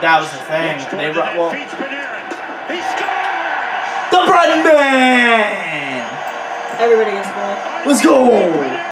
that was the thing. They ru- well, the Bread Man. Everybody gets a. Let's go.